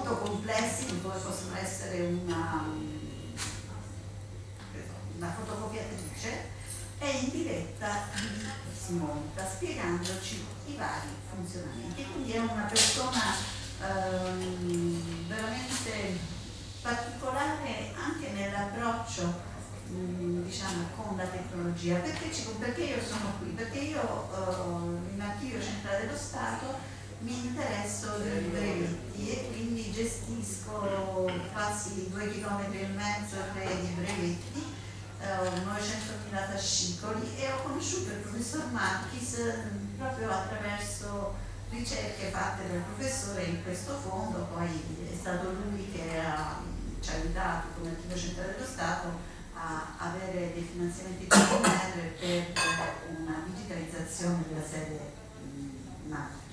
molto complessi come possono essere una, una fotocopiatrice e in diretta si monta spiegandoci i vari funzionamenti. Quindi è una persona ehm, veramente particolare anche nell'approccio diciamo, con la tecnologia. Perché, perché, io sono qui? Perché io eh, in archivio centrale dello Stato mi interesso dei brevetti e quindi gestisco quasi due chilometri e mezzo di brevetti, eh, 900.000 fascicoli e ho conosciuto il professor Marchis proprio attraverso ricerche fatte dal professore in questo fondo, poi è stato lui che ha, ci ha aiutato come archivio centrale dello Stato a avere dei finanziamenti PNR per una digitalizzazione della sede Marchi.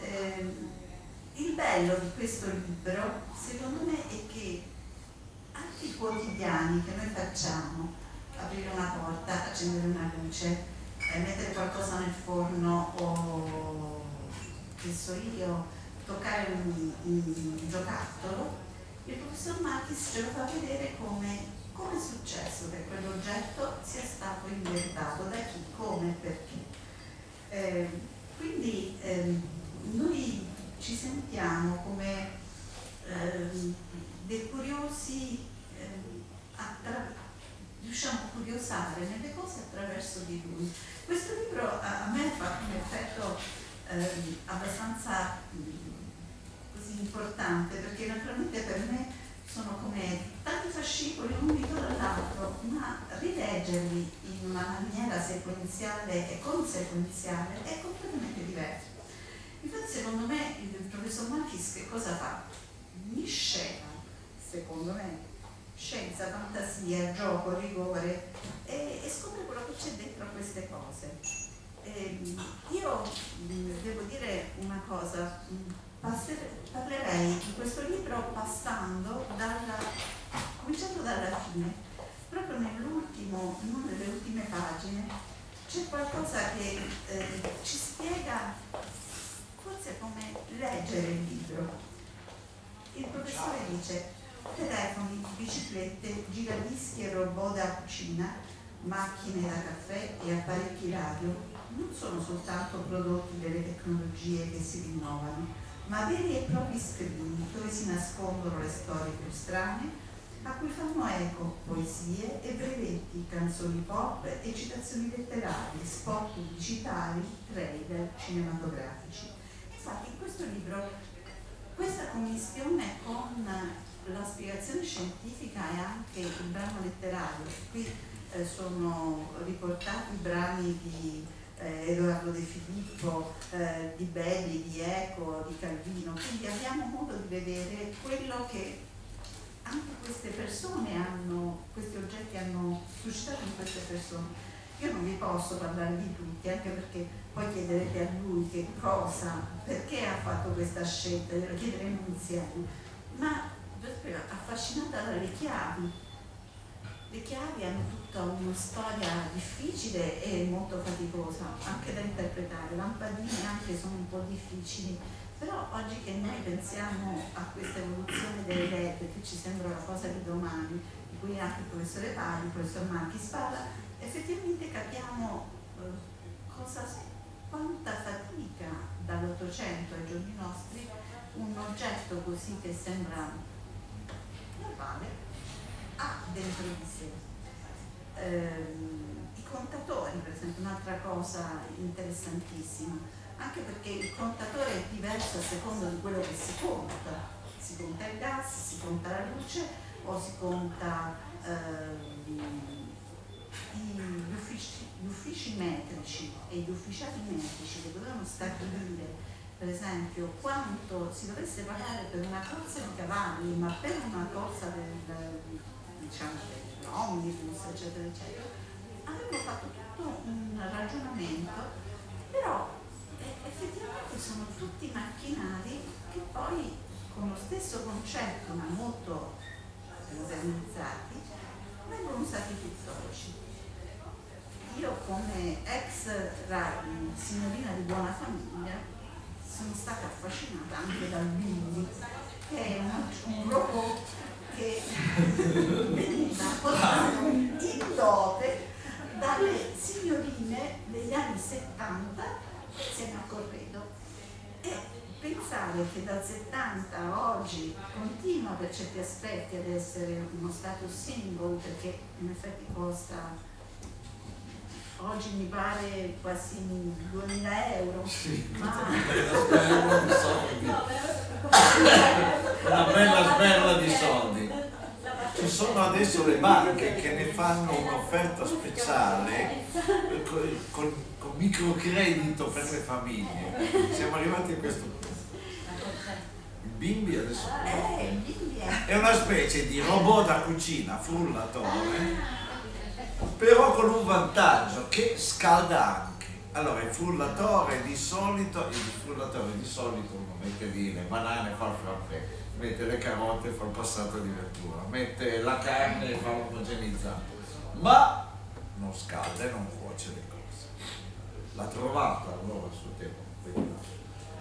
Eh, il bello di questo libro, secondo me, è che anche i quotidiani che noi facciamo, aprire una porta, accendere una luce, eh, mettere qualcosa nel forno o che so io, toccare un, un giocattolo, il professor Marchis ce lo fa vedere come, come è successo che quell'oggetto sia stato inventato, da chi, come e perché. Eh, quindi eh, noi ci sentiamo come eh, dei curiosi, ehm, riusciamo a curiosare nelle cose attraverso di lui. Questo libro a, me ha fatto un effetto eh, abbastanza così importante perché naturalmente per me sono come tanti fascicoli un dito dall'altro, ma rileggerli in una maniera sequenziale e consequenziale è completamente diverso. Infatti secondo me il professor Marchis che cosa fa? Miscela, secondo me, scienza, fantasia, gioco, rigore e, e scopre quello che c'è dentro queste cose. Eh, io mm, devo dire una cosa, mm, parlerei di questo libro passando dalla, cominciando dalla fine, proprio nell'ultimo, in una delle ultime pagine, c'è qualcosa che eh, ci spiega forse come leggere il libro. Il professore dice telefoni, biciclette, giradischi e robot da cucina, macchine da caffè e apparecchi radio non sono soltanto prodotti delle tecnologie che si rinnovano, ma veri e propri scrigni dove si nascondono le storie più strane, a cui fanno eco poesie e brevetti, canzoni pop e citazioni letterarie, spot pubblicitari, trailer cinematografici. Infatti in questo libro questa commissione con la spiegazione scientifica e anche il brano letterario, qui eh, sono riportati i brani di eh, Edoardo De Filippo, eh, di Belli, di Eco, di Calvino, quindi abbiamo modo di vedere quello che anche queste persone hanno, questi oggetti hanno suscitato in queste persone. Io non vi posso parlare di tutti, anche perché poi chiederete a lui che cosa, perché ha fatto questa scelta, glielo chiederemo insieme, ma affascinata dalle chiavi, le chiavi hanno tutta una storia difficile e molto faticosa, anche da interpretare. Lampadine anche sono un po' difficili Però oggi che noi pensiamo a questa evoluzione delle LED, che ci sembra una cosa di domani, di cui anche il professore Pali, il professor Marchi parla, effettivamente capiamo eh, cosa, quanta fatica dall'Ottocento ai giorni nostri un oggetto così che sembra normale ha dentro di sé. Eh, I contatori, per esempio, un'altra cosa interessantissima anche perché il contatore è diverso a seconda di quello che si conta. Si conta il gas, si conta la luce o si conta eh, gli, uffici, gli, uffici, metrici e gli ufficiali metrici che dovevano stabilire per esempio quanto si dovesse pagare per una corsa di cavalli ma per una corsa del, diciamo, dell'omnibus eccetera eccetera avevano fatto tutto un ragionamento però effettivamente sono tutti macchinari che poi con lo stesso concetto ma molto organizzati vengono usati tutt'oggi. Io come ex signorina di buona famiglia sono stata affascinata anche dal Bimbi, che è un, un robot che veniva portato in dote dalle signorine degli anni 70 insieme a Corredo. E pensare che dal 70 a oggi continua per certi aspetti ad essere uno status symbol perché in effetti costa oggi mi pare quasi 2000 euro. Sì, ma una bella sberla di soldi. Ci sono adesso le banche che ne fanno un'offerta speciale con, con microcredito per le famiglie. Siamo arrivati a questo punto. Il bimbi adesso eh, è una specie di robot da cucina frullatore, però con un vantaggio che scalda anche. Allora il frullatore di solito, il frullatore di solito uno mette lì le banane, fa il frappè, mette le carote, fa il passato di verdura, mette la carne e fa l'omogenizzato, ma non scalda e non cuoce le cose. L'ha trovata allora a suo tempo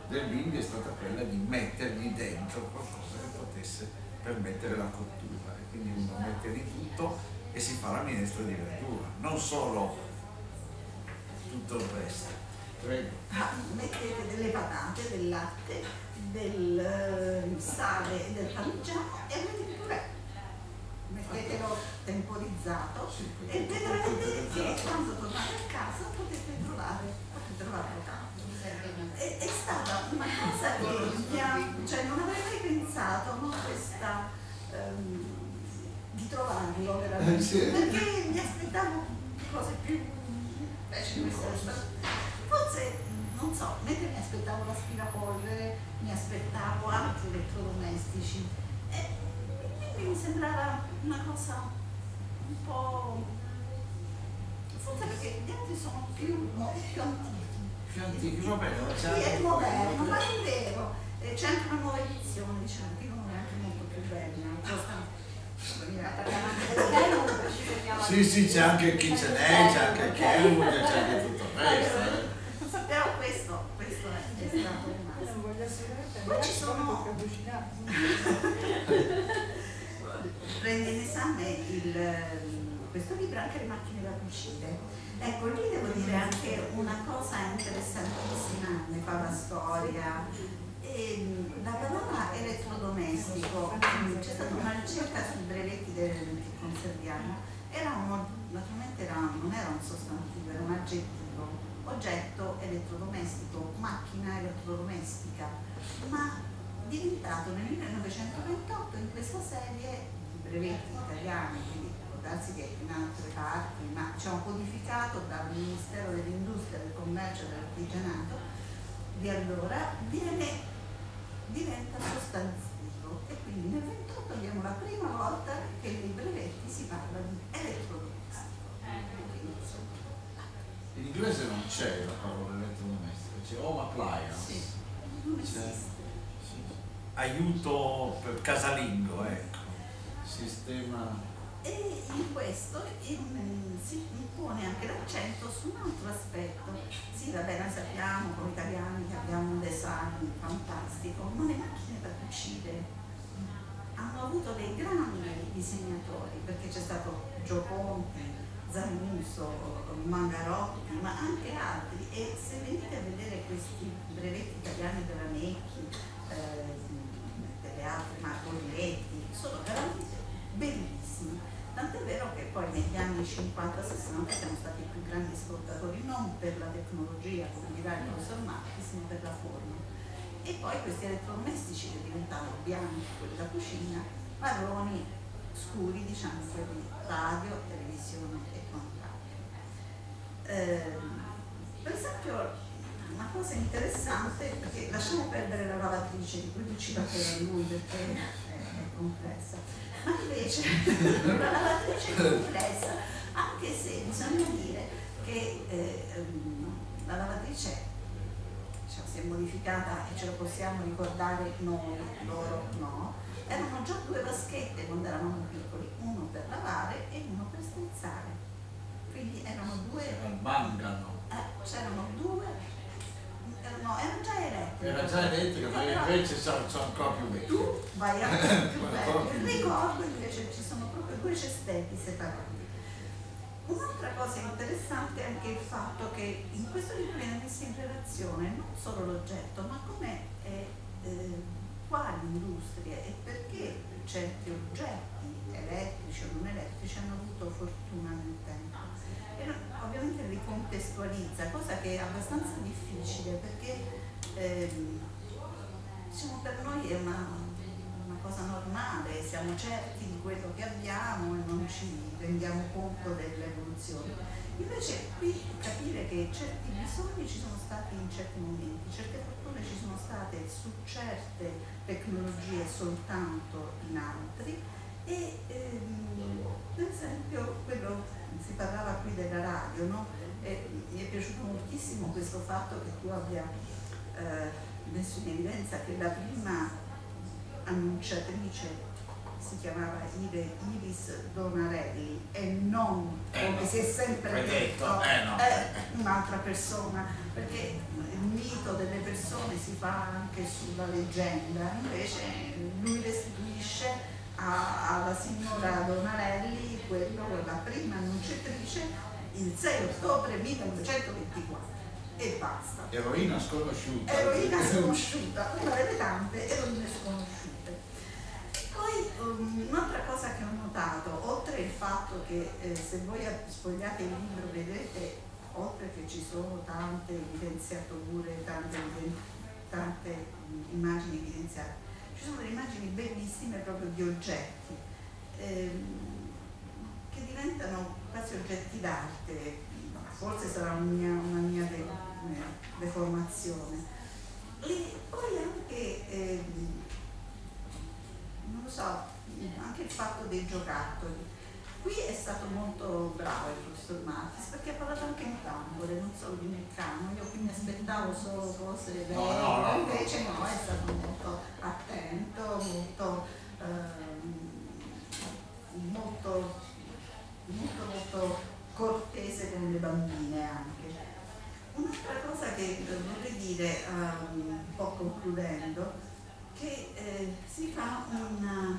del bimbi è stata quella di mettergli dentro qualcosa che potesse permettere la cottura. E quindi uno mette di tutto e si fa la minestra di verdura non solo tutto il resto Prego. Ah, mettete delle patate, del latte, del eh, sale e del parmigiano e avete il purè mettetelo temporizzato sì, e vedrete che quando tornate a casa potete trovare, potete trovarlo tanto. È, è, stata una cosa che mi ha, cioè non avrei mai pensato no, questa, um, di trovarlo veramente, sì. perché mi aspettavo cose più invece questa forse non so, mentre mi aspettavo l'aspirapolvere, mi aspettavo altri elettrodomestici. E, mi sembrava una cosa un po'... forse perché gli altri sono più, più antichi. Più antichi, va bene. Sì, è moderno, ma è vero. C'è anche una nuova edizione, diciamo, che non è anche molto più bella. Sì, sì, c'è anche il KitchenAid, c'è anche il Kenwood, c'è anche tutto il resto. Eh. Però questo, questo è stato rimasto. Poi ci sono prende in esame il, questo libro anche le macchine da cucire. Ecco, lì devo dire anche una cosa interessantissima, ne fa la storia. Ehm, la parola elettrodomestico, c'è stata una ricerca sui brevetti del, che conserviamo, era uno, naturalmente era, non era un sostantivo, era un aggettivo, oggetto elettrodomestico, macchina elettrodomestica, ma diventato nel 1928 in questa serie brevetti italiani, quindi può darsi che in altre parti, ma diciamo codificato dal Ministero dell'Industria, del Commercio e dell'Artigianato di allora, viene, diventa sostanzivo e quindi nel 28 abbiamo la prima volta che nei brevetti si parla di elettrodomestico. In inglese non c'è la parola elettrodomestico, c'è home appliance. Sì, non esiste. Aiuto per casalingo, ecco sistema. E in questo in, si pone anche l'accento su un altro aspetto. Sì, va bene, sappiamo come italiani che abbiamo un design fantastico, ma le macchine da cucire hanno avuto dei grandi disegnatori, perché c'è stato Gio Ponti, Zanuso, Mangarotti, ma anche altri. E se venite a vedere questi brevetti italiani della Necchi, eh, delle altre, Marco Olivetti, sono veramente bellissimi. Tant'è vero che poi negli anni 50-60 siamo stati i più grandi esportatori non per la tecnologia, come dirà il professor Martis, ma per la forma. E poi questi elettrodomestici che diventavano bianchi, quelli da cucina, marroni, scuri, diciamo, quelli radio, televisione e quant'altro. Eh, per esempio, una cosa interessante, perché lasciamo perdere la lavatrice, di cui diceva che era lui perché complessa, ma invece la lavatrice complessa, anche se bisogna dire che eh, la lavatrice cioè, si è modificata e ce lo possiamo ricordare noi, loro no, erano già due vaschette quando eravamo piccoli, uno per lavare e uno per strizzare. Quindi erano due... Mangano. Eh, c'erano due no, era già elettrica. Era già elettrica, ma invece sono, sono ancora più vecchie. Tu vai a più vecchio. Ricordo invece ci sono proprio due cestetti separati. Un'altra cosa interessante è anche il fatto che in questo libro viene messo in relazione non solo l'oggetto, ma come è, eh, quali industrie e perché certi oggetti elettrici o non elettrici hanno avuto fortuna nel tempo ovviamente ricontestualizza, cosa che è abbastanza difficile perché ehm, diciamo, per noi è una, una, cosa normale, siamo certi di quello che abbiamo e non ci rendiamo conto dell'evoluzione. Invece qui capire che certi bisogni ci sono stati in certi momenti, certe fortune ci sono state su certe tecnologie soltanto in altri e ehm, per esempio quello parlava qui della radio, no? E mi è piaciuto moltissimo questo fatto che tu abbia eh, messo in evidenza che la prima annunciatrice si chiamava Iris Donarelli e non eh, come si è sempre detto eh, eh, un'altra persona perché il mito delle persone si fa anche sulla leggenda invece lui restituisce alla signora Donarelli, quello, la prima annunciatrice, il 6 ottobre 1924 e basta. Eroina sconosciuta. Eroina sconosciuta, una delle tante eroine sconosciute. Poi um, un'altra cosa che ho notato, oltre il fatto che eh, se voi sfogliate il libro vedete, oltre che ci sono tante evidenziature, tante, tante immagini evidenziate, ci sono delle immagini bellissime proprio di oggetti ehm, che diventano quasi oggetti d'arte, forse sarà una mia, una mia de, deformazione. E poi anche, ehm, non lo so, anche il fatto dei giocattoli. Qui è stato molto bravo il professor Matis perché ha parlato anche in tambole, non solo di meccano. Io qui mi aspettavo solo cose vere, no, no, no, invece no, è stato molto attento, molto, ehm, molto, molto, molto cortese con le bambine anche. Un'altra cosa che vorrei dire, um, un po' concludendo, che eh, si fa una,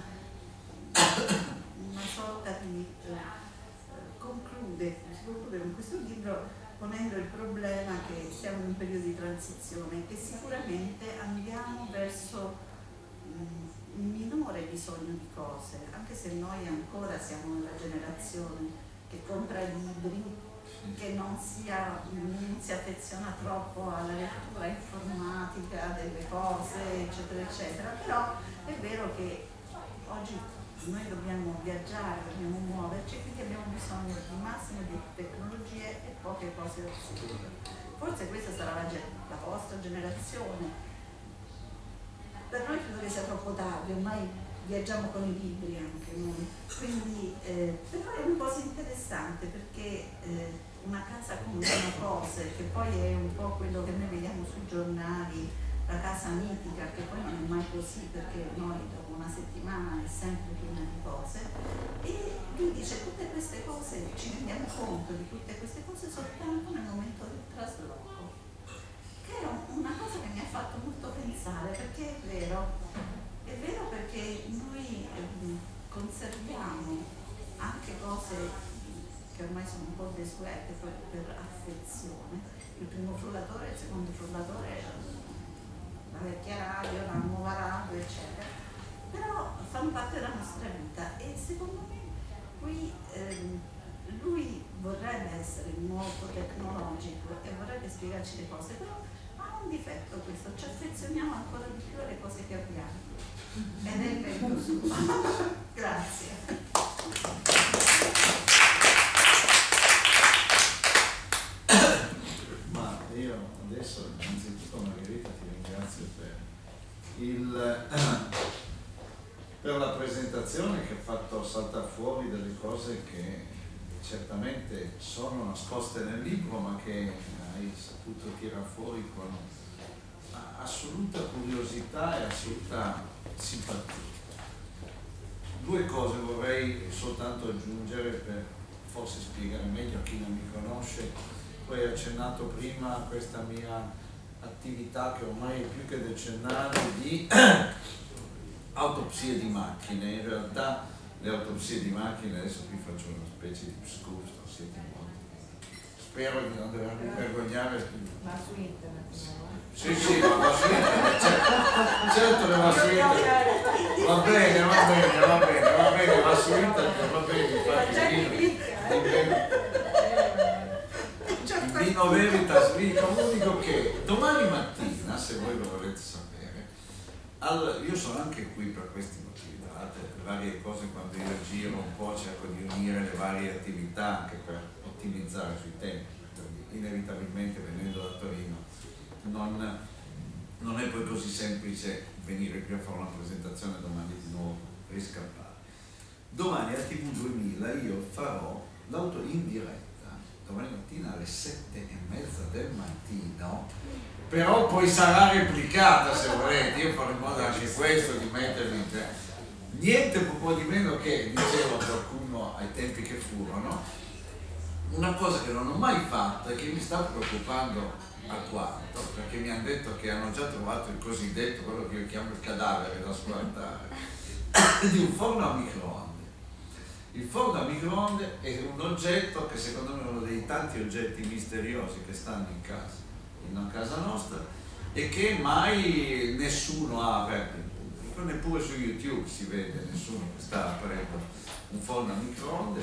una sorta di eh, conclude, si conclude con questo libro ponendo il problema che siamo in un periodo di transizione e che sicuramente andiamo verso un minore bisogno di cose, anche se noi ancora siamo nella generazione che compra libri, che non, sia, non si affeziona troppo alla lettura informatica delle cose, eccetera, eccetera, però è vero che oggi noi dobbiamo viaggiare, dobbiamo muoverci e quindi abbiamo bisogno di massimo di tecnologie e poche cose assurde. Forse questa sarà la, la vostra generazione. Per noi credo che sia troppo tardi, ormai viaggiamo con i libri anche noi. Quindi eh, per noi è una cosa interessante perché eh, una casa meno cose, che poi è un po' quello che noi vediamo sui giornali, la casa mitica, che poi non è mai così perché noi dopo una settimana è sempre piena di cose. E lui dice tutte queste cose, ci rendiamo conto di tutte queste cose soltanto nel momento del trasloco, che era una cosa che mi ha fatto molto pensare perché è vero, è vero perché noi ehm, conserviamo anche cose che ormai sono un po' desuete per, per affezione, il primo frullatore, il secondo frullatore, la vecchia radio, la nuova radio, eccetera. Però fanno parte della nostra vita e secondo me qui ehm, lui vorrebbe essere molto tecnologico e vorrebbe spiegarci le cose, però ha un difetto questo, ci affezioniamo ancora di più alle cose che abbiamo. Ed è il merito suo. Grazie. Ma io adesso innanzitutto Margherita ti ringrazio per, il, per la presentazione che ha fatto saltare fuori delle cose che certamente sono nascoste nel libro ma che hai saputo tirare fuori con assoluta curiosità e assoluta simpatia. Due cose vorrei soltanto aggiungere per forse spiegare meglio a chi non mi conosce. Tu hai accennato prima a questa mia attività che ormai è più che decennale di autopsie di macchine. In realtà le autopsie di macchine, adesso qui faccio una specie di scusto, siete molti. Spero di non dovermi vergognare. Ma su internet no? Sì, sì, ma su internet, certo, certo che va su internet. Va bene, va bene, va bene, va bene, va su internet, va bene, infatti il vino veritas vi comunico che domani mattina, se voi lo volete sapere, al, io sono anche qui per questi motivi, le varie cose quando io giro un po' cerco di unire le varie attività anche per ottimizzare sui tempi, inevitabilmente venendo da Torino non, non, è poi così semplice venire qui a fare una presentazione domani di nuovo riscappare. Domani a TV 2000 io farò l'auto in diretta, domani mattina alle sette e mezza del mattino, però poi sarà replicata se volete, io farò in modo anche questo di mettermi in te. Niente po' di meno che, diceva qualcuno ai tempi che furono, una cosa che non ho mai fatto e che mi sta preoccupando alquanto, perché mi hanno detto che hanno già trovato il cosiddetto, quello che io chiamo il cadavere da squartare, di un forno a microonde. Il forno a microonde è un oggetto che secondo me è uno dei tanti oggetti misteriosi che stanno in casa, in casa nostra, e che mai nessuno ha aperto pubblico, neppure su YouTube si vede nessuno che sta aprendo un forno a microonde.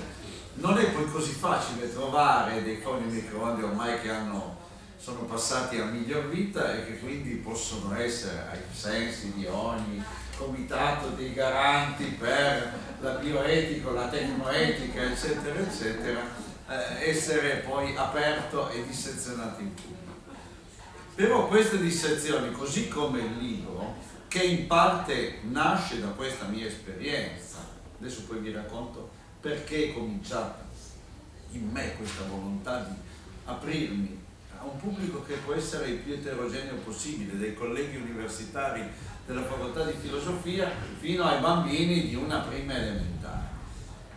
Non è poi così facile trovare dei forni a microonde ormai che hanno sono passati a miglior vita e che quindi possono essere ai sensi di ogni comitato dei garanti per la bioetica, la tecnoetica, eccetera, eccetera, eh, essere poi aperto e dissezionato in pubblico. Però queste dissezioni, così come il libro, che in parte nasce da questa mia esperienza, adesso poi vi racconto perché è cominciata in me questa volontà di aprirmi a un pubblico che può essere il più eterogeneo possibile, dai colleghi universitari della facoltà di filosofia fino ai bambini di una prima elementare.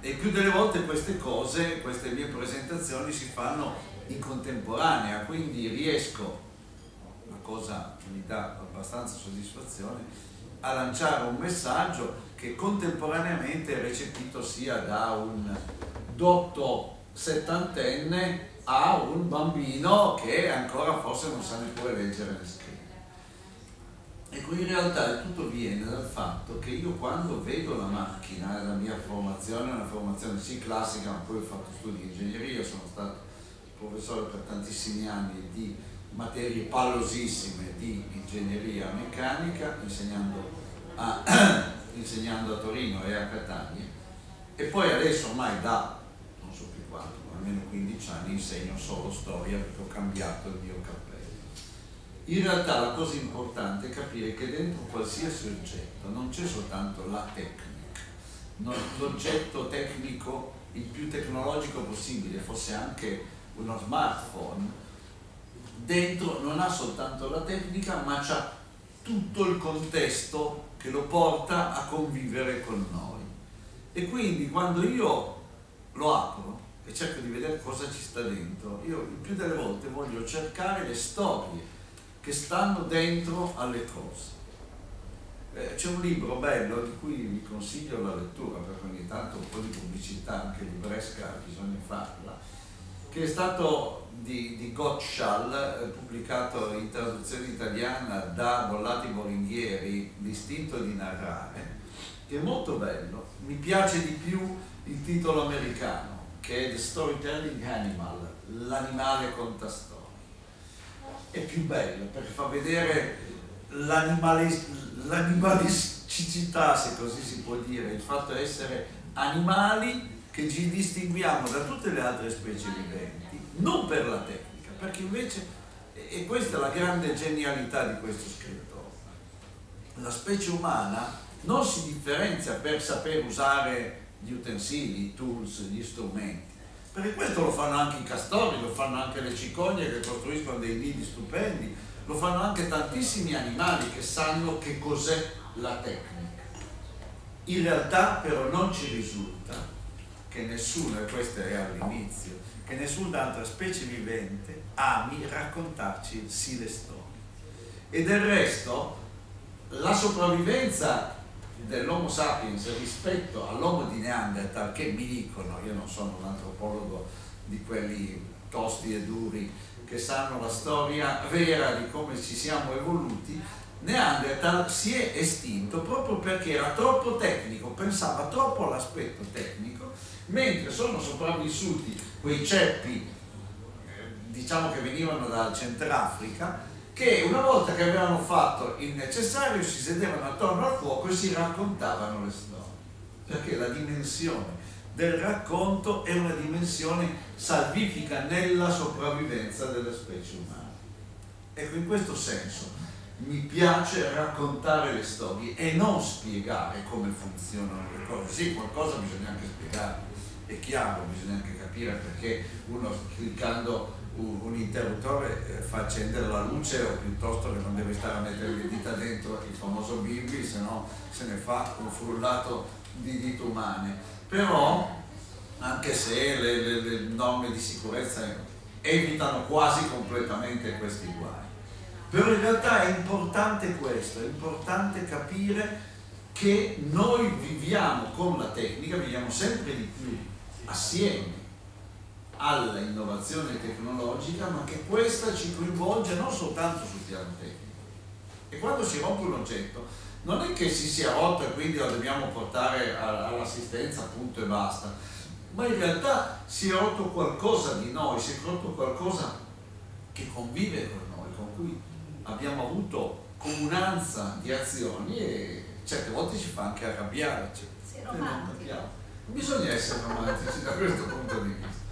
E più delle volte queste cose, queste mie presentazioni si fanno in contemporanea, quindi riesco, cosa che mi dà abbastanza soddisfazione, a lanciare un messaggio che contemporaneamente è recepito sia da un dotto settantenne a un bambino che ancora forse non sa neppure leggere né scrivere. Ecco, in realtà tutto viene dal fatto che io quando vedo la macchina, la mia formazione è una formazione sì classica, ma poi ho fatto studi di ingegneria, sono stato professore per tantissimi anni di materie pallosissime di ingegneria meccanica, insegnando a, insegnando a Torino e a Catania, e poi adesso ormai da almeno 15 anni insegno solo storia perché ho cambiato il mio cappello. In realtà la cosa importante è capire che dentro qualsiasi oggetto non c'è soltanto la tecnica, l'oggetto tecnico il più tecnologico possibile, fosse anche uno smartphone, dentro non ha soltanto la tecnica ma c'ha tutto il contesto che lo porta a convivere con noi. E quindi quando io lo apro, e cerco di vedere cosa ci sta dentro. Io il più delle volte voglio cercare le storie che stanno dentro alle cose. Eh, c'è un libro bello di cui vi consiglio la lettura perché ogni tanto un po' di pubblicità anche libresca bisogna farla che è stato di, di Gottschall, eh, pubblicato in traduzione italiana da Bollati Boringhieri, L'istinto di narrare, che è molto bello. Mi piace di più il titolo americano, che è The Storytelling Animal, l'animale conta storie. È più bello perché fa vedere l'animalicità, se così si può dire, il fatto di essere animali che ci distinguiamo da tutte le altre specie viventi, non per la tecnica, perché invece, e questa è la grande genialità di questo scrittore, la specie umana non si differenzia per saper usare gli utensili, i tools, gli strumenti, perché questo lo fanno anche i castori, lo fanno anche le cicogne che costruiscono dei nidi stupendi, lo fanno anche tantissimi animali che sanno che cos'è la tecnica. In realtà però non ci risulta che nessuno, e questo è all'inizio, che nessun'altra specie vivente ami raccontarci le storie. E del resto la sopravvivenza dell'Homo sapiens rispetto all'Homo di Neanderthal, che mi dicono, io non sono un antropologo di quelli tosti e duri che sanno la storia vera di come ci siamo evoluti, Neanderthal si è estinto proprio perché era troppo tecnico, pensava troppo all'aspetto tecnico, mentre sono sopravvissuti quei ceppi, eh, diciamo che venivano dal Centrafrica, che una volta che avevano fatto il necessario si sedevano attorno al fuoco e si raccontavano le storie. Perché la dimensione del racconto è una dimensione salvifica nella sopravvivenza delle specie umane. Ecco, in questo senso mi piace raccontare le storie e non spiegare come funzionano le cose. Sì, qualcosa bisogna anche spiegare, è chiaro, bisogna anche capire perché uno cliccando un, un interruttore eh, fa accendere la luce o piuttosto che non deve stare a mettere le dita dentro il famoso bimbi, se no se ne fa un frullato di dita umane. Però, anche se le, le, le norme di sicurezza evitano quasi completamente questi guai. Però in realtà è importante questo, è importante capire che noi viviamo con la tecnica, viviamo sempre di più assieme all'innovazione tecnologica, ma che questa ci coinvolge non soltanto sul piano tecnico. E quando si rompe un oggetto, non è che si sia rotto e quindi lo dobbiamo portare all'assistenza, punto e basta, ma in realtà si è rotto qualcosa di noi, si è rotto qualcosa che convive con noi, con cui abbiamo avuto comunanza di azioni e certe volte ci fa anche arrabbiare. Cioè, non bisogna essere romantici da questo punto di vista.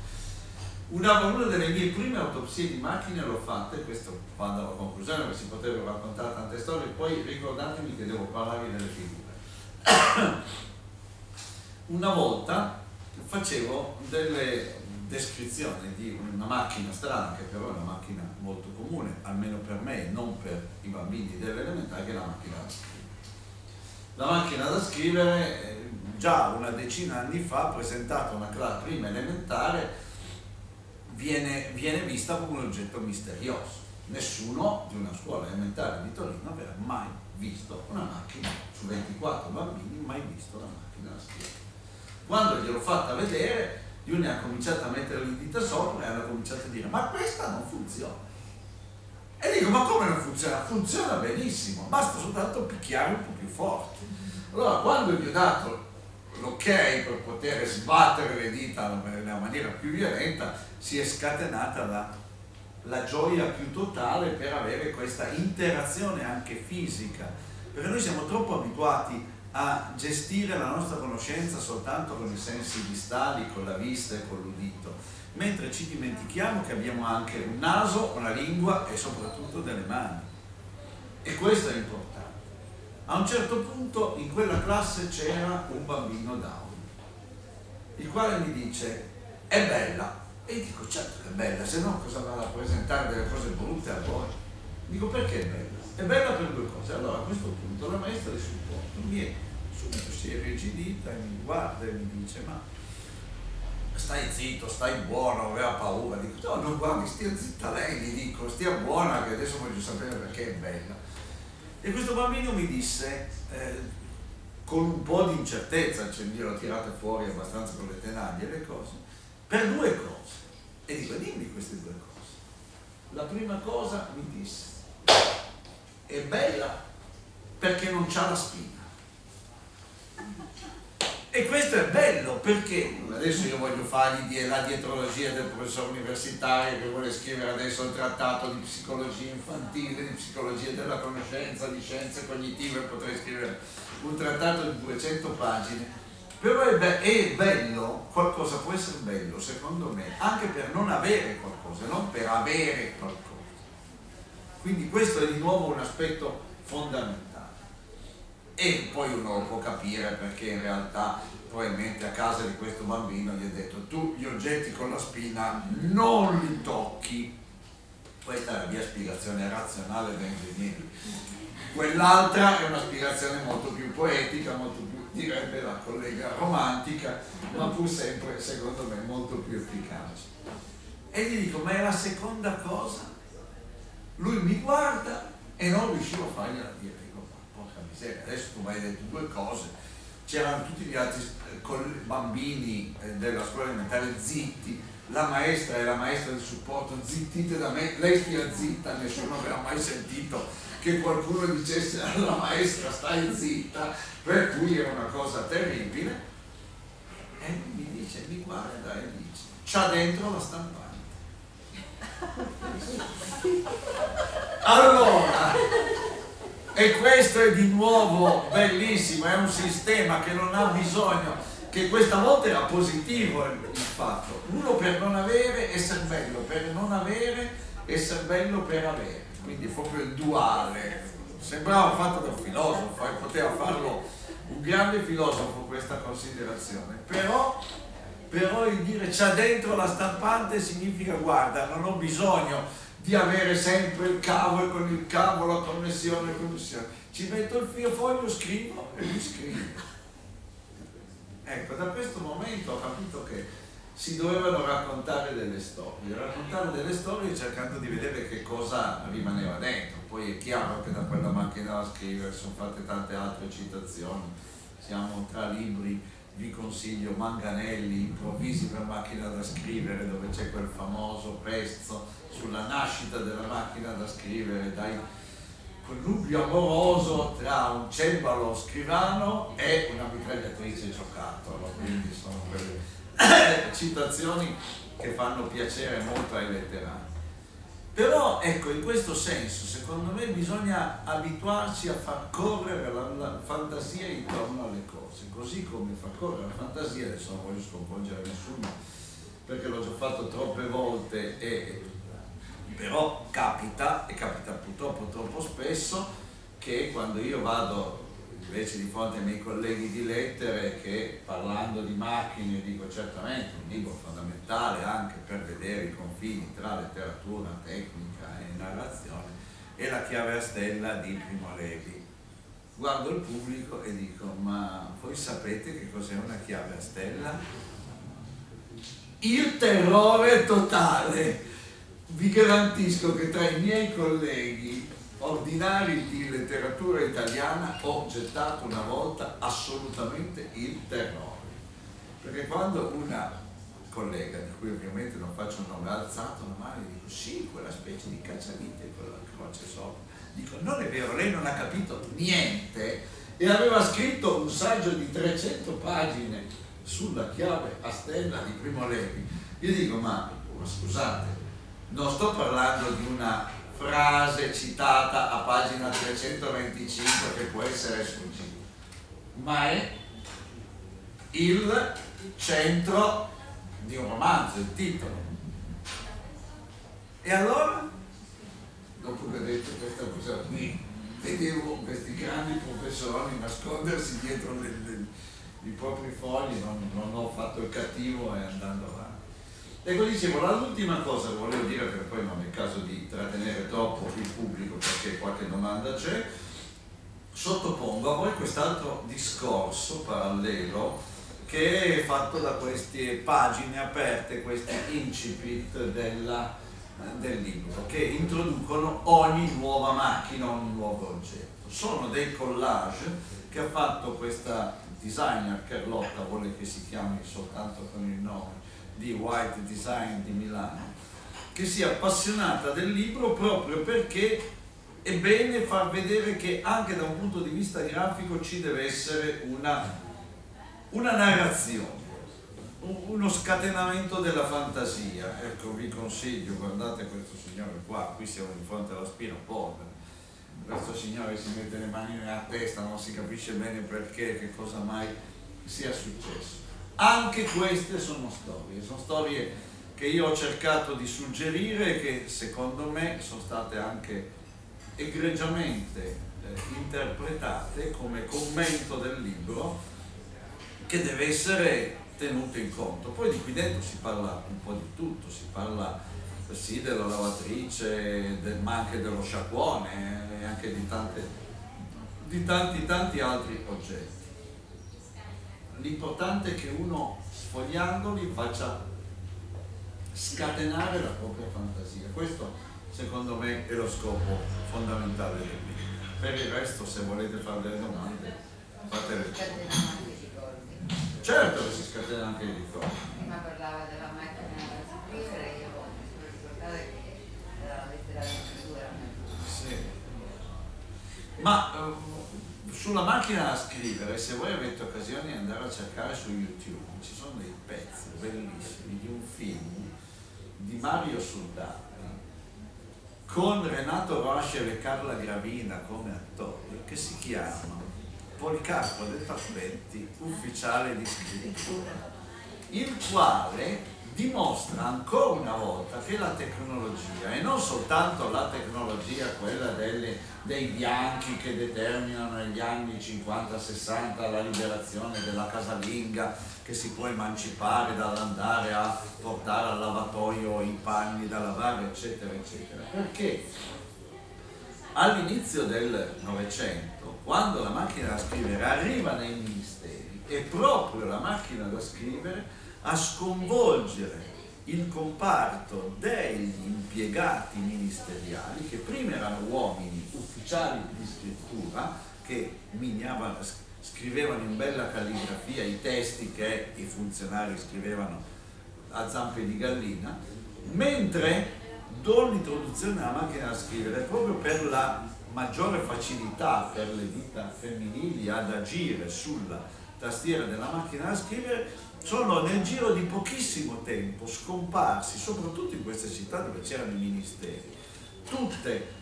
Una, una, delle mie prime autopsie di macchine l'ho fatta, e questo va alla conclusione perché si potrebbero raccontare tante storie, poi ricordatevi che devo parlarvi delle figure. Una volta facevo delle descrizioni di una macchina strana, che però è una macchina molto comune, almeno per me non per i bambini dell'elementare, che è la macchina da scrivere. La macchina da scrivere, eh, già una decina di anni fa, presentata una classe prima elementare, viene, viene vista come un oggetto misterioso. Nessuno di una scuola elementare di Torino aveva mai visto una macchina, su 24 bambini, mai visto una macchina da scrivere. Quando gliel'ho fatta vedere, io ne ha cominciato a mettere le dita sopra e hanno cominciato a dire ma questa non funziona. E dico ma come non funziona? Funziona benissimo, basta soltanto picchiare un po' più forte. Allora quando gli ho dato l'ok per poter sbattere le dita nella maniera più violenta, si è scatenata la, la gioia più totale per avere questa interazione anche fisica, perché noi siamo troppo abituati a gestire la nostra conoscenza soltanto con i sensi distali, con la vista e con l'udito, mentre ci dimentichiamo che abbiamo anche un naso, una lingua e soprattutto delle mani. E questo è importante. A un certo punto in quella classe c'era un bambino down, il quale mi dice, è bella, e dico, certo che è bella, se no cosa va a presentare delle cose brutte a voi? Dico, perché è bella? È bella per due cose. Allora a questo punto la maestra di supporto viene, subito si è rigidita e mi guarda e mi dice, ma stai zitto, stai buono, aveva paura. Dico, no, non guardi, stia zitta lei, gli dico, stia buona che adesso voglio sapere perché è bella. E questo bambino mi disse, eh, con un po' di incertezza, cioè glielo tirate fuori abbastanza con le tenaglie le cose, per due cose. E dico, dimmi queste due cose. La prima cosa mi disse, è bella perché non c'ha la spina. E questo è bello perché adesso io voglio fargli la dietrologia del professore universitario che vuole scrivere adesso il trattato di psicologia infantile, di psicologia della conoscenza, di scienze cognitive, potrei scrivere un trattato di 200 pagine. Però è, be- è bello, qualcosa può essere bello secondo me, anche per non avere qualcosa, non per avere qualcosa. Quindi questo è di nuovo un aspetto fondamentale e poi uno può capire perché in realtà probabilmente a casa di questo bambino gli ha detto tu gli oggetti con la spina non li tocchi. Questa è la mia spiegazione razionale da ingegneri quell'altra è una spiegazione molto più poetica molto più direbbe la collega romantica ma pur sempre secondo me molto più efficace. E gli dico ma è la seconda cosa? Lui mi guarda e non riuscivo a fargliela dire miseria, adesso tu mi hai detto due cose, c'erano tutti gli altri eh, bambini eh, della scuola elementare zitti, la maestra e la maestra del supporto zittite da me, lei stia zitta, nessuno aveva mai sentito che qualcuno dicesse alla maestra stai zitta, per cui era una cosa terribile. E mi dice, mi guarda e dice, c'ha dentro la stampante. Allora, e questo è di nuovo bellissimo, è un sistema che non ha bisogno, che questa volta era positivo il fatto. Uno per non avere, essere bello, per non avere, essere bello per avere. Quindi proprio il duale. Sembrava fatto da un filosofo, e poteva farlo un grande filosofo questa considerazione. Però, però il dire c'ha dentro la stampante significa guarda, non ho bisogno di avere sempre il cavo e con il cavo la connessione, la connessione. Ci metto il filo foglio, scrivo e mi scrivo. Ecco, da questo momento ho capito che si dovevano raccontare delle storie, raccontare delle storie cercando di vedere che cosa rimaneva dentro. Poi è chiaro che da quella macchina da scrivere sono fatte tante altre citazioni, siamo tra libri, vi consiglio Manganelli, improvvisi per macchina da scrivere, dove c'è quel famoso pezzo sulla nascita della macchina da scrivere, dai connubio amoroso tra un cembalo scrivano e una mitragliatrice giocattolo, quindi sono quelle citazioni che fanno piacere molto ai letterati. Però ecco, in questo senso, secondo me bisogna abituarsi a far correre la, la fantasia intorno alle cose, così come fa correre la fantasia, adesso non voglio sconvolgere nessuno, perché l'ho già fatto troppe volte e però capita, e capita purtroppo troppo spesso, che quando io vado invece di fronte ai miei colleghi di lettere che parlando di macchine dico certamente un libro fondamentale anche per vedere i confini tra letteratura, tecnica e narrazione, è La chiave a stella di Primo Levi. Guardo il pubblico e dico ma voi sapete che cos'è una chiave a stella? Il terrore totale vi garantisco che tra i miei colleghi ordinari di letteratura italiana ho gettato una volta assolutamente il terrore. Perché quando una collega, di cui ovviamente non faccio un nome, ha alzato la mano e dico sì, quella specie di cacciavite con la croce sopra, dico non è vero, lei non ha capito niente e aveva scritto un saggio di 300 pagine sulla chiave a stella di Primo Levi. Io dico ma, ma scusate, non sto parlando di una frase citata a pagina 325 che può essere sfuggita, ma è il centro di un romanzo, il titolo. E allora, dopo che ho detto questa cosa qui, vedevo questi grandi professori nascondersi dietro le, le, i propri fogli, non, non ho fatto il cattivo e andando avanti. Ecco, dicevo, l'ultima cosa che volevo dire, perché poi non è il caso di trattenere troppo il pubblico perché qualche domanda c'è, sottopongo a voi quest'altro discorso parallelo che è fatto da queste pagine aperte, questi incipit della, del libro, che introducono ogni nuova macchina, ogni nuovo oggetto. Sono dei collage che ha fatto questa designer Carlotta, vuole che si chiami soltanto con il nome, di White Design di Milano, che sia appassionata del libro proprio perché è bene far vedere che anche da un punto di vista grafico ci deve essere una, una narrazione uno scatenamento della fantasia. Ecco, vi consiglio, guardate questo signore qua, qui siamo di fronte all'aspirapolvere. Questo signore si mette le mani nella testa, non si capisce bene perché, che cosa mai sia successo. Anche queste sono storie, sono storie che io ho cercato di suggerire e che secondo me sono state anche egregiamente eh, interpretate come commento del libro che deve essere tenuto in conto. Poi di qui dentro si parla un po' di tutto, si parla sì della lavatrice, del, ma anche dello sciacquone e anche di, tante, di tanti tanti altri oggetti. L'importante è che uno sfogliandoli faccia scatenare la propria fantasia. Questo secondo me è lo scopo fondamentale del libro. Per il resto se volete fare delle domande fatele. Certo che si scatena anche il ricordo. Prima parlava della macchina da scrivere, io mi sono ricordata che era la lettera di scrittura. Sì. Ma eh, sulla macchina da scrivere, se voi avete occasione di andare a cercare su YouTube, ci sono dei pezzi bellissimi di un film di Mario Soldati con Renato Roscher e Carla Gravina come attori che si chiamano Policarpo De Tappetti, ufficiale di scrittura, il quale dimostra ancora una volta che la tecnologia, e non soltanto la tecnologia, quella delle, dei bianchi che determinano negli anni 50-60 la liberazione della casalinga, che si può emancipare dall'andare a portare al lavatoio i panni da lavare, eccetera, eccetera. Perché all'inizio del Novecento quando la macchina da scrivere arriva nei ministeri, è proprio la macchina da scrivere a sconvolgere il comparto degli impiegati ministeriali, che prima erano uomini ufficiali di scrittura, che scrivevano in bella calligrafia i testi che i funzionari scrivevano a zampe di gallina, mentre do l'introduzione alla macchina da scrivere proprio per la maggiore facilità per le dita femminili ad agire sulla tastiera della macchina da scrivere sono nel giro di pochissimo tempo scomparsi, soprattutto in queste città dove c'erano i ministeri, tutte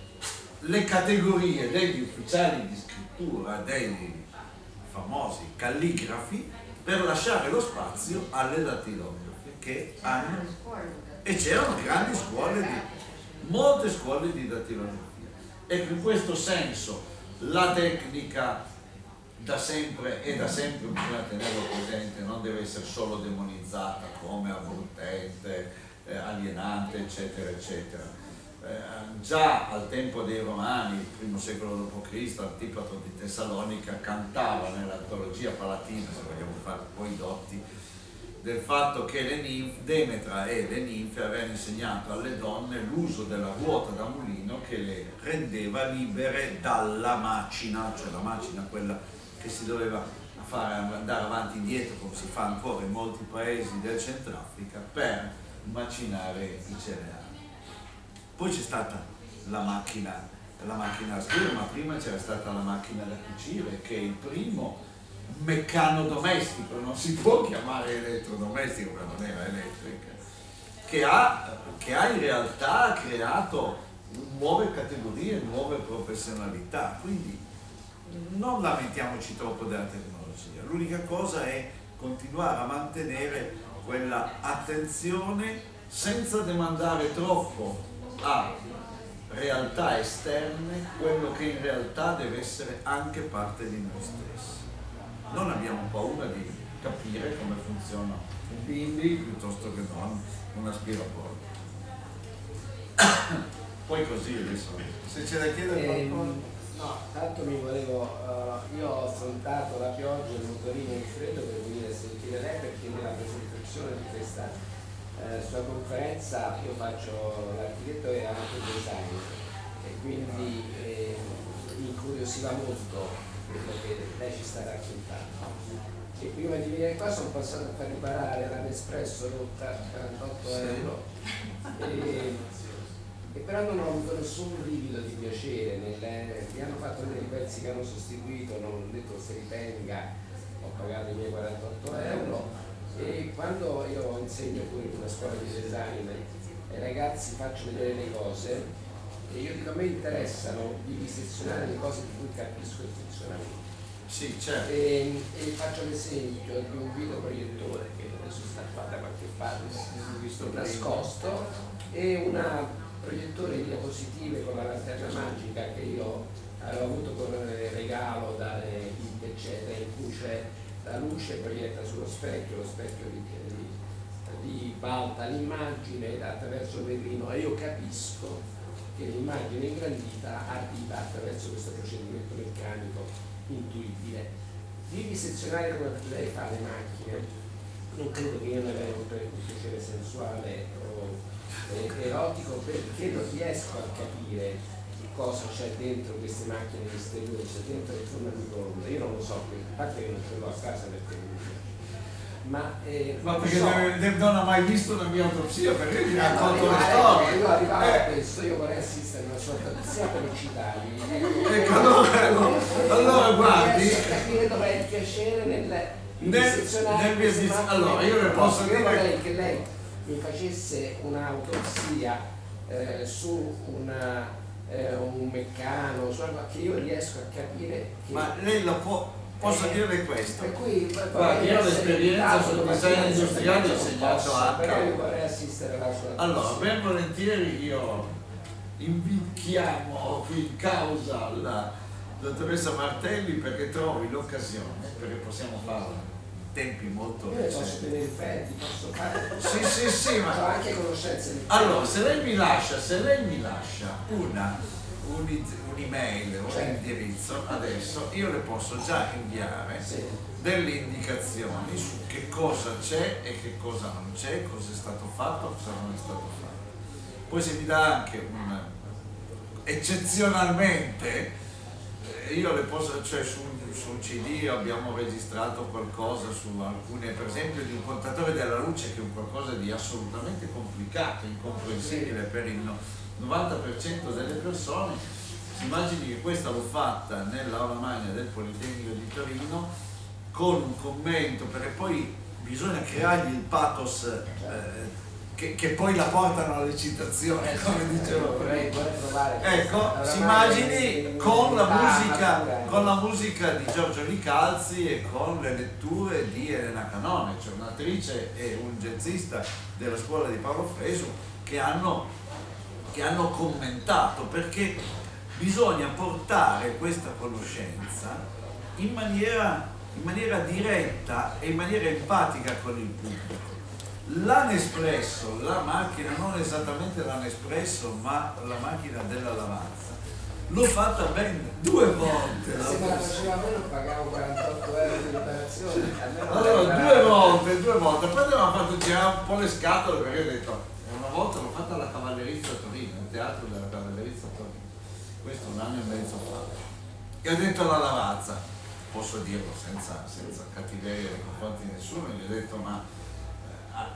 le categorie degli ufficiali di scrittura, dei famosi calligrafi, per lasciare lo spazio alle datilografi che hanno... E c'erano grandi scuole di... molte scuole di datilografia. Ecco, in questo senso la tecnica da sempre e da sempre bisogna tenerlo presente, non deve essere solo demonizzata come abrutente, eh, alienante, eccetera, eccetera. Eh, già al tempo dei Romani, il primo secolo d.C., Antipato di Tessalonica cantava nell'antologia palatina, se vogliamo fare poi dotti, del fatto che le ninfe, Demetra e le ninfe avevano insegnato alle donne l'uso della ruota da mulino che le rendeva libere dalla macina, cioè la macina quella che si doveva fare andare avanti e indietro come si fa ancora in molti paesi del Centrafrica per macinare i cereali. Poi c'è stata la macchina, la macchina a scrivere, ma prima c'era stata la macchina da cucire che è il primo meccano domestico, non si può chiamare elettrodomestico perché non era elettrica, che ha, che ha in realtà creato nuove categorie, nuove professionalità, quindi non lamentiamoci troppo della tecnologia, l'unica cosa è continuare a mantenere quella attenzione senza demandare troppo a realtà esterne quello che in realtà deve essere anche parte di noi stessi. Non abbiamo paura di capire come funziona un bimbi piuttosto che non un aspirapolvere. Poi così adesso, se c'è da chiedere eh, qualcosa... No, tanto mi volevo, uh, io ho affrontato la pioggia, il motorino e il freddo per venire a sentire lei perché nella presentazione di questa uh, sua conferenza io faccio l'architetto e anche il design e quindi eh, mi incuriosiva molto quello che lei ci sta raccontando. E prima di venire qua sono passato a far riparare la Nespresso rotta 48 Sì. euro. E, e però non ho avuto nessun brivido di piacere, nelle- mi hanno fatto vedere i pezzi che hanno sostituito, non ho detto se ritenga, ho pagato i miei 48 euro e quando io insegno pure in una scuola di design ai ragazzi faccio vedere le cose e io dico a me interessano di vivisezionare le cose di cui capisco il funzionamento. Sì, certo. E, e faccio l'esempio di un videoproiettore che adesso sta qua da qualche parte, nascosto, e un proiettore di diapositive con la lanterna magica che io avevo avuto come regalo dalle bimbe eccetera, in cui c'è la luce proietta sullo specchio, lo specchio di, di, di balta l'immagine attraverso il vetrino e io capisco che l'immagine ingrandita arriva attraverso questo procedimento meccanico intuibile. Vivisezionare come lei fa le macchine, non credo che io ne avrei un piacere sensuale o eh, erotico perché non riesco a capire cosa c'è dentro queste macchine misteriose, dentro il forno a microonde. Io non lo so, a parte che non ce l'ho a casa perché mi. Ma, eh, Ma perché so. non ha mai visto la mia autopsia, perché io gli Eh, racconto le storie. Io arrivavo a Eh, questo, io vorrei assistere a una sorta di sia per eccitarmi. Ecco, allora- allora, guardi- a capire dov'è il piacere nel Nel- nel macchine. allora, io le posso dire- che lei mi facesse un'autopsia eh, su una, eh, un meccano, su algo che io riesco a capire che Ma lei lo può, posso Eh, dirle questo? per cui Guardi, io ho l'esperienza sul design industriale ho insegnato anche. però io vorrei assistere alla sua Allora, ben volentieri io invicchiamo qui in causa la dottoressa Martelli perché trovi l'occasione, perché possiamo farlo in tempi molto io le posso recenti. tenere i freddi, posso fare Sì, sì, sì, ho ma anche conoscenze di allora se lei mi lascia, se lei mi lascia una un- un'email o un Certo. indirizzo adesso io le posso già inviare Sì. delle indicazioni su che cosa c'è e che cosa non c'è, cosa è stato fatto, cosa non è stato fatto. Poi se mi dà anche un eccezionalmente eh, io le posso, cioè su, su un CD abbiamo registrato qualcosa su alcune, per esempio di un contatore della luce che è un qualcosa di assolutamente complicato, incomprensibile per il no- 90% delle persone. Immagini che questa l'ho fatta nell'aula magna del Politecnico di Torino con un commento, perché poi bisogna creargli il pathos eh, che, che poi la portano alle citazioni, come dicevo prima. Ecco, si immagini in- con la, musica, con la musica di Giorgio Licalzi e con le letture di Elena Canone, cioè un'attrice e un jazzista della scuola di Paolo Fresu che hanno, che hanno commentato perché bisogna portare questa conoscenza in maniera, in maniera diretta e in maniera empatica con il pubblico. La Nespresso, la macchina, non esattamente la Nespresso, ma la macchina della lavanza, l'ho fatta ben due volte. Se me la faceva a me non pagavo 48 euro di riparazione. Allora, due volte, due volte, poi mi hanno fatto girare un po' le scatole perché ho detto, una volta l'ho fatta alla Cavallerizza a Torino, al teatro della Cavallerizza a Torino, questo un anno e mezzo fa. E ho detto alla lavazza, posso dirlo senza, senza cattiveria nei confronti di nessuno, gli ho detto ma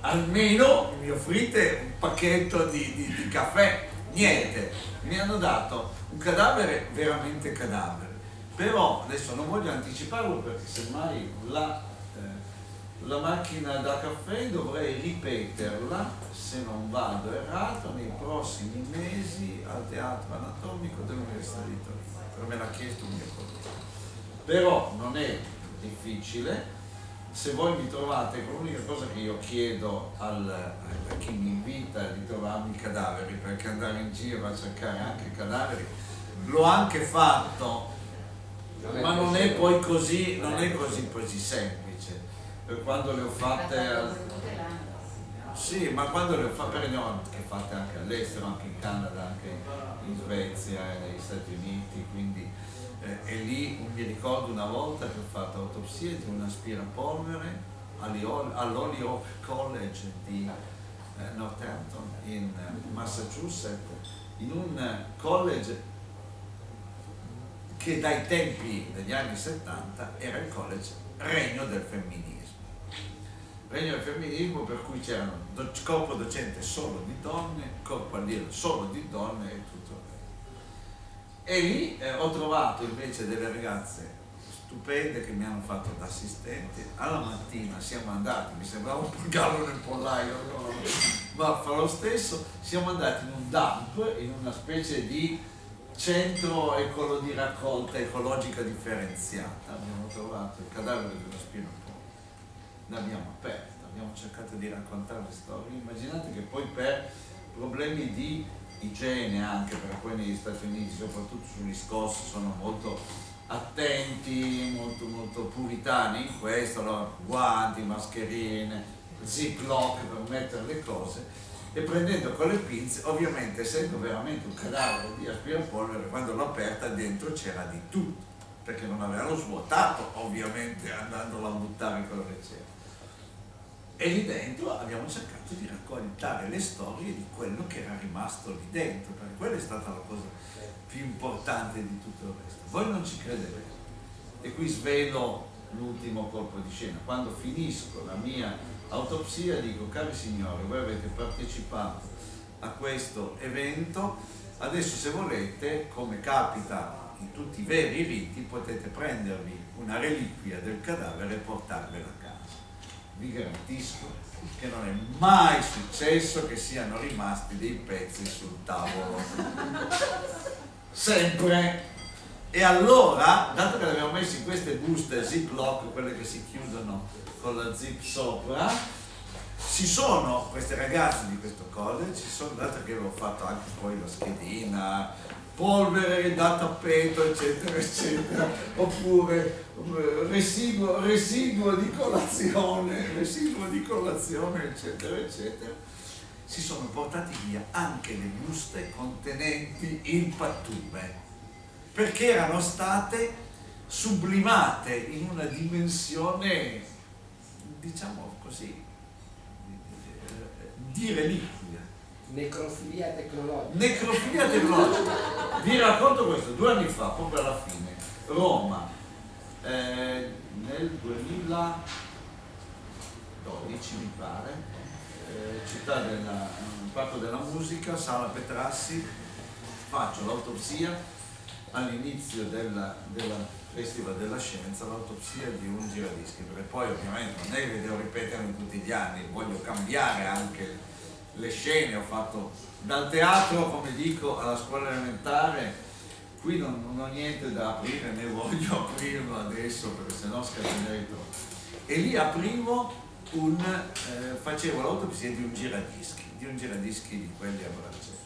almeno mi offrite un pacchetto di, di- di caffè, niente, mi hanno dato un cadavere veramente cadavere. Però adesso non voglio anticiparlo perché semmai la, eh, la macchina da caffè dovrei ripeterla, se non vado errato, nei prossimi mesi al teatro anatomico dell'Università di Torino. Me l'ha chiesto un mio collega. Però non è difficile, se voi mi trovate, l'unica cosa che io chiedo al, a chi mi invita di trovarmi i cadaveri, perché andare in giro a cercare anche cadaveri, l'ho anche fatto, ma non è poi così, non è così, così semplice. Per quando le ho fatte al, sì, ma quando le ho fatte, perché ne ho anche fatte anche all'estero, anche in Canada, anche in Svezia e negli Stati Uniti, quindi eh, e lì mi ricordo una volta che ho fatto autopsia di un aspirapolvere all'Holyoke College di eh, Northampton in eh, Massachusetts, in un eh, college che dai tempi degli anni 70 era il college regno del femminismo. Regno del femminismo per cui c'erano corpo docente solo di donne, corpo allievo solo di donne e tutto. E lì eh, ho trovato invece delle ragazze stupende che mi hanno fatto da assistenti. Alla mattina siamo andati, mi sembrava un gallo nel pollaio, no? ma fa lo stesso, siamo andati in un dump, in una specie di centro ecolo di raccolta ecologica differenziata. Abbiamo trovato il cadavere dello spino l'abbiamo aperta, abbiamo cercato di raccontare le storie. Immaginate che poi per problemi di igiene anche, perché poi negli Stati Uniti, soprattutto sugli scossi, sono molto attenti, molto, molto puritani in questo, allora guanti, mascherine, ziploc per mettere le cose e prendendo con le pinze, ovviamente essendo veramente un cadavere di aspirapolvere, quando l'ho aperta dentro c'era di tutto, perché non avevano svuotato ovviamente andandolo a buttare quello che c'era. E lì dentro abbiamo cercato di raccontare le storie di quello che era rimasto lì dentro, perché quella è stata la cosa più importante di tutto il resto. Voi non ci credete. E qui svelo l'ultimo colpo di scena. Quando finisco la mia autopsia dico, cari signori, voi avete partecipato a questo evento, adesso se volete, come capita in tutti i veri riti, potete prendervi una reliquia del cadavere e portarvela a casa vi garantisco che non è mai successo che siano rimasti dei pezzi sul tavolo. Sempre. E allora, dato che le abbiamo messo in queste buste ziplock, quelle che si chiudono con la zip sopra, ci sono queste ragazze di questo college, ci sono, dato che avevo fatto anche poi la schedina, polvere da tappeto, eccetera, eccetera, oppure eh, residuo, residuo di colazione, residuo di colazione, eccetera, eccetera, si sono portati via anche le buste contenenti il pattume, perché erano state sublimate in una dimensione, diciamo così, di reliquia Necrofilia tecnologica. Necrofilia tecnologica. Vi racconto questo, due anni fa, proprio alla fine, Roma, eh, nel 2012 mi pare, eh, città del Parco della Musica, Sala Petrassi, faccio l'autopsia all'inizio del Festival della Scienza, l'autopsia di un giradischi, perché poi ovviamente non è che devo ripetermi tutti gli anni, voglio cambiare anche le scene, ho fatto dal teatro, come dico, alla scuola elementare, qui non, non ho niente da aprire né voglio aprirlo adesso perché sennò scatenerei troppo. E lì aprivo un, eh, facevo l'autopsia di un giradischi, di un giradischi di quelli a braccio.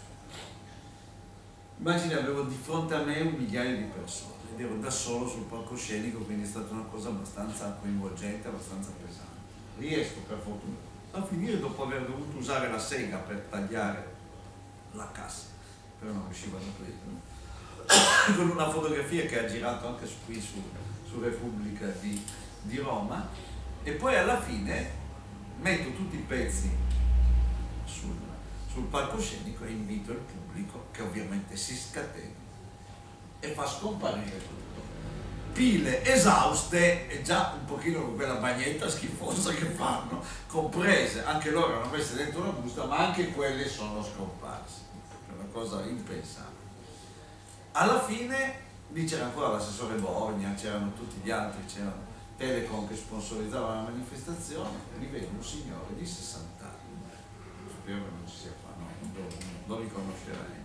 Immagini avevo di fronte a me un migliaio di persone ed ero da solo sul palcoscenico, quindi è stata una cosa abbastanza coinvolgente, abbastanza pesante. Riesco per fortuna a finire dopo aver dovuto usare la sega per tagliare la cassa, però non riuscivo ad aprire. Con una fotografia che ha girato anche qui su, su Repubblica di, di Roma e poi alla fine metto tutti i pezzi sul, sul palcoscenico e invito il pubblico che ovviamente si scatena e fa scomparire tutto pile esauste e già un pochino con quella bagnetta schifosa che fanno, comprese, anche loro hanno messe dentro una busta, ma anche quelle sono scomparse. Cosa impensabile. Alla fine lì c'era ancora l'assessore Borgna, c'erano tutti gli altri, c'erano Telecom che sponsorizzava la manifestazione, lì vedo un signore di 60 anni, spero che non sia qua, no, non lo, riconoscerei,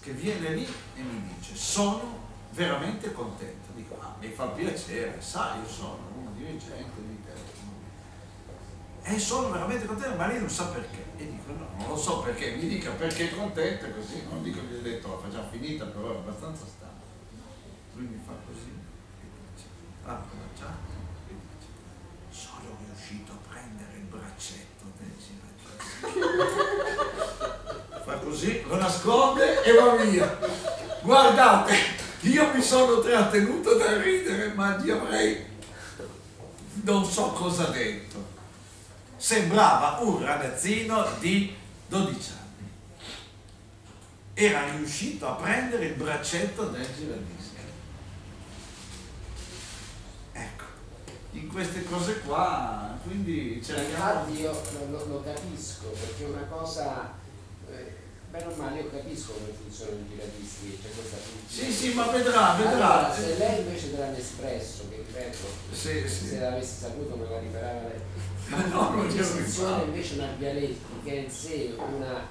che viene lì e mi dice sono veramente contento. Dico, ah, mi fa piacere, sai, io sono uno dirigente di te. E sono veramente contento, ma lei non sa perché. E dico, no, non lo so perché, mi dica perché è contento e così, non dico gli ho detto, la facciamo finita, però è abbastanza stanco. Lui mi fa così, apro la chat, sono riuscito a prendere il braccetto del giraggio. fa così, lo nasconde e va via. Guardate, io mi sono trattenuto da ridere, ma gli avrei non so cosa detto sembrava un ragazzino di 12 anni. Era riuscito a prendere il braccetto del giradischi. Ecco, in queste cose qua, quindi c'è... Infatti io lo, lo, capisco, perché è una cosa... Eh, bene o male io capisco come funzionano i piratisti, c'è cioè questa funzione. Sì, sì, ma vedrà, vedrà. Allora, se lei invece te l'hanno espresso, che ripeto, sì, se sì. l'avessi saputo me la riparava ma no, non rifà. invece una Vialetti che è in sé una,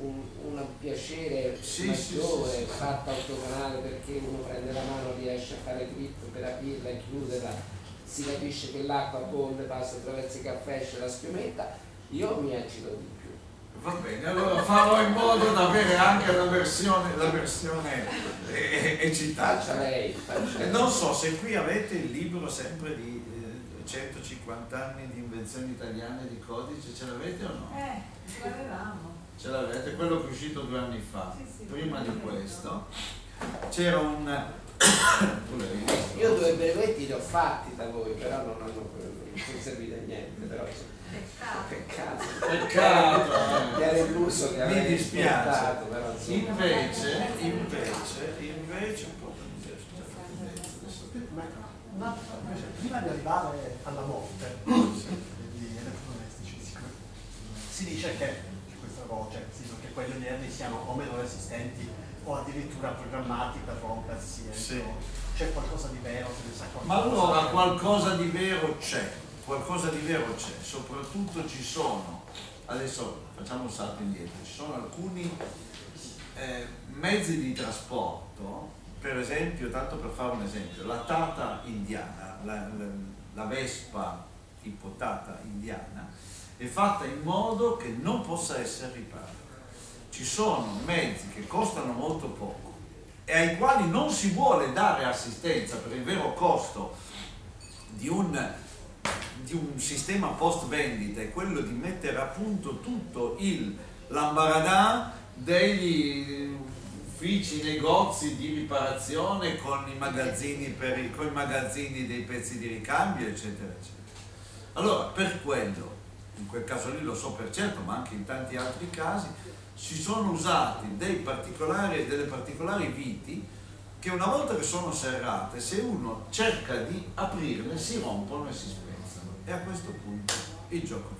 un, un piacere Sì, maggiore, sì, sì. fatta autocanale perché uno prende la mano, riesce a fare dritto per aprirla e chiuderla, si capisce che l'acqua bolle, passa attraverso il caffè, esce la schiumetta, io mi agito di più. Va bene, allora farò in modo da avere anche la versione, la versione eh, eh, faccia Eh, lei. Non so se qui avete il libro sempre di 150 anni di invenzioni italiane di codice, ce l'avete o no? Eh, ce l'avevamo. Ce l'avete, quello che è uscito due anni fa. Sì, sì. Prima di questo c'era un... Io due brevetti li ho fatti da voi, però non hanno non sono serviti a niente, però Peccato. peccato. Peccato! Che Mi dispiace. portato, però. Invece, invece, invece, un po' mi piace già fatto mezzo, adesso Ma una- invece, prima di arrivare alla morte degli elettrodomestici, si dice che c'è questa voce, dice che quelli odierni siano o meno resistenti o addirittura programmati per rompersi. entro- Sì. C'è qualcosa di vero? Ma allora qualcosa di vero c'è, qualcosa di vero c'è, soprattutto ci sono, adesso facciamo un salto indietro, ci sono alcuni eh, mezzi di trasporto, per esempio, tanto per fare un esempio, la Tata indiana, la, la- la Vespa tipo Tata indiana, è fatta in modo che non possa essere riparata. Ci sono mezzi che costano molto poco e ai quali non si vuole dare assistenza per il vero costo di un, di un sistema post vendita è quello di mettere a punto tutto il l'ambaradà degli uffici, negozi di riparazione con i magazzini, i, con i magazzini dei pezzi di ricambio, eccetera, eccetera. Allora, per quello, in quel caso lì lo so per certo, ma anche in tanti altri casi, si sono usati dei particolari, delle particolari viti che una volta che sono serrate, se uno cerca di aprirle, si rompono e si spezzano. E a questo punto il gioco è.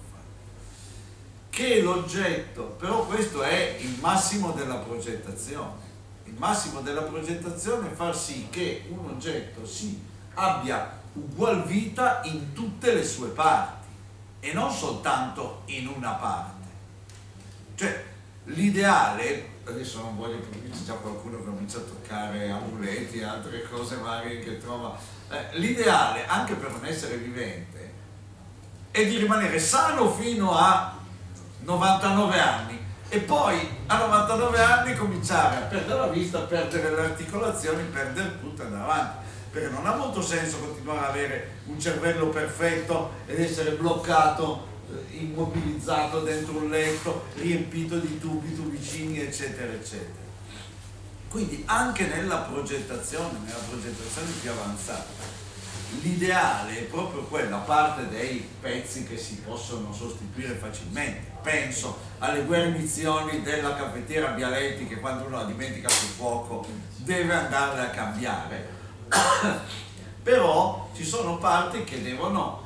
Che l'oggetto, però questo è il massimo della progettazione. Il massimo della progettazione è far sì che un oggetto si abbia ugual vita in tutte le sue parti e non soltanto in una parte. Cioè, l'ideale, adesso non voglio perché già qualcuno che comincia a toccare amuleti e altre cose varie che trova. eh, l'ideale, anche per un essere vivente, è di rimanere sano fino a 99 anni e poi a 99 anni cominciare a perdere la vista, a perdere le articolazioni, perdere tutto andare avanti. Perché non ha molto senso continuare ad avere un cervello perfetto ed essere bloccato, eh, immobilizzato dentro un letto, riempito di tubi, tubicini, eccetera, eccetera. Quindi anche nella progettazione, nella progettazione più avanzata, l'ideale è proprio quello, a parte dei pezzi che si possono sostituire facilmente. Penso alle guarnizioni della caffettiera Bialetti che quando uno la dimentica sul fuoco deve andarle a cambiare. Però ci sono parti che devono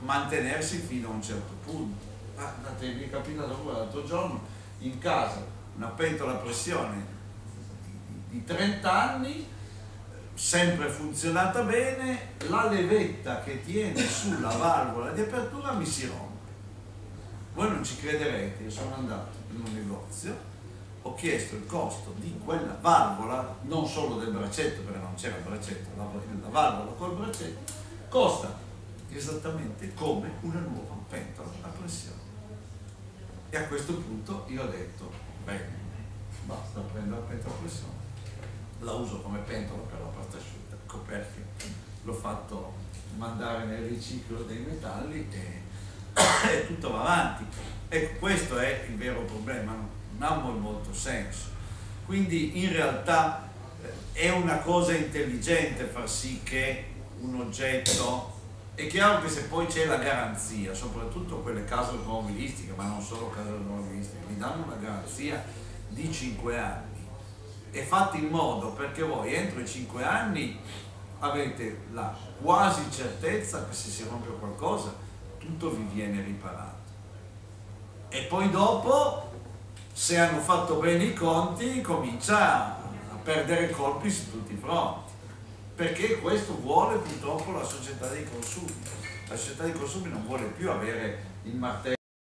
mantenersi fino a un certo punto. Ah, date, mi è capitato pure l'altro giorno in casa una pentola a pressione di 30 anni sempre funzionata bene, la levetta che tiene sulla valvola di apertura mi si rompe. Voi non ci crederete, io sono andato in un negozio, ho chiesto il costo di quella valvola, non solo del braccetto, perché non c'era il braccetto, la, la valvola col braccetto, costa esattamente come una nuova pentola a pressione. E a questo punto io ho detto, bene, basta prendere la pentola a pressione, la uso come pentola per la pasta asciutta, perché l'ho fatto mandare nel riciclo dei metalli e, e tutto va avanti. E questo è il vero problema, non ha molto senso. Quindi in realtà eh, è una cosa intelligente far sì che un oggetto è chiaro che se poi c'è la garanzia, soprattutto quelle case automobilistiche, ma non solo case automobilistiche, vi danno una garanzia di 5 anni e fate in modo perché voi entro i 5 anni avete la quasi certezza che se si rompe qualcosa tutto vi viene riparato. E poi dopo, se hanno fatto bene i conti, comincia a perdere colpi su tutti i fronti. Perché questo vuole purtroppo la società dei consumi. La società dei consumi non vuole più avere il martello